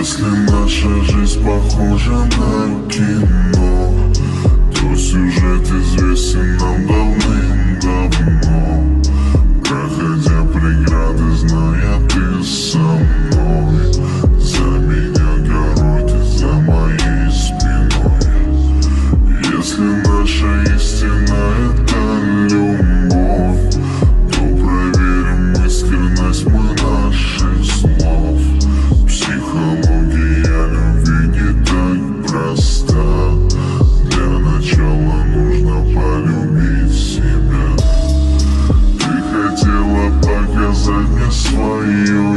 Если наша жизнь похожа на кино Why you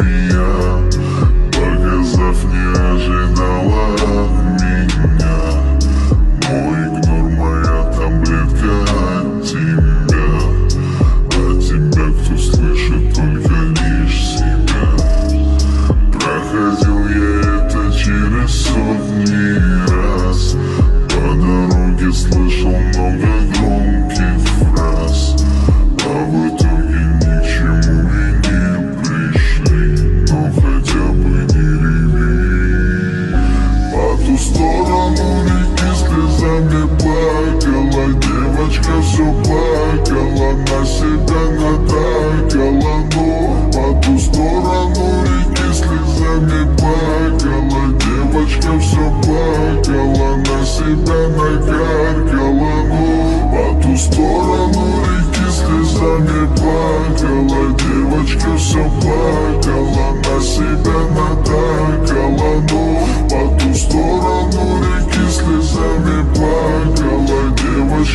ту сторону реки слезами плакала Девочка все плакала, на себя натакала Но по ту сторону реки слезами плакала Девочка все плакала, на себя накаркала Но по ту сторону реки слезами плакала Девочка все плакала.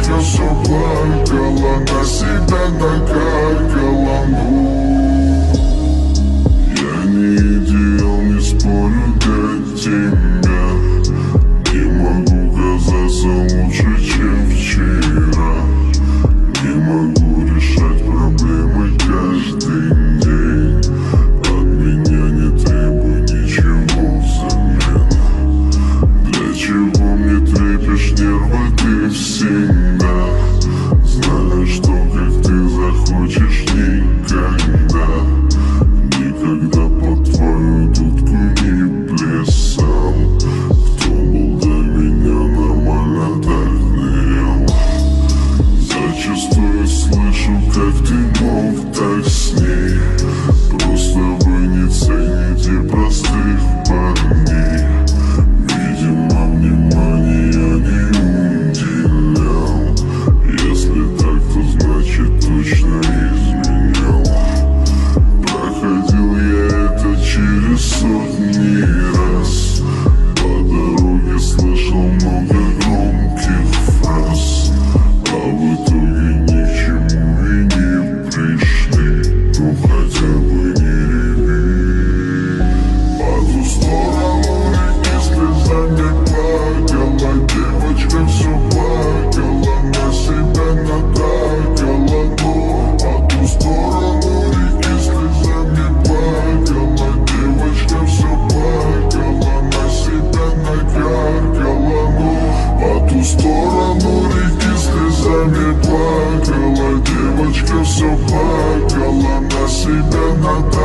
наша планка на себя все плакала на себя, на